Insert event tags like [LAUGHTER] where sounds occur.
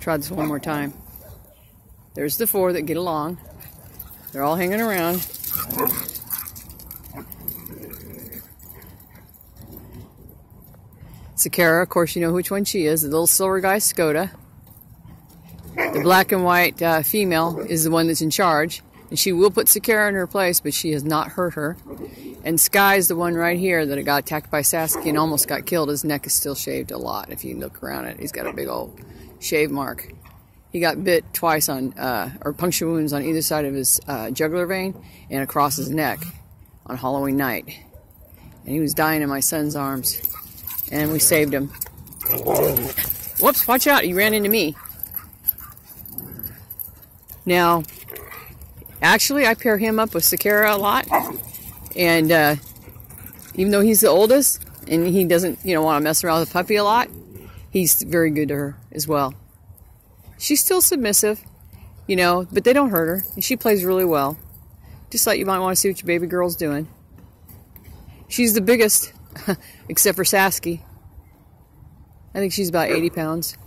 Try this one more time. There's the four that get along. They're all hanging around. Sakara, of course, you know which one she is. The little silver guy, Skoda. The black and white uh, female is the one that's in charge. And she will put Sakara in her place, but she has not hurt her. And Skye's the one right here that got attacked by Saskia and almost got killed. His neck is still shaved a lot. If you look around it, he's got a big old shave mark. He got bit twice on, uh, or puncture wounds on either side of his uh, jugular vein and across his neck on Halloween night. And he was dying in my son's arms. And we saved him. Whoops, watch out, he ran into me. Now, actually, I pair him up with Sakara a lot. And uh, even though he's the oldest and he doesn't, you know, want to mess around with the puppy a lot, he's very good to her as well. She's still submissive, you know, but they don't hurt her. And she plays really well. Just like you might want to see what your baby girl's doing. She's the biggest, [LAUGHS] except for Sasky. I think she's about 80 pounds.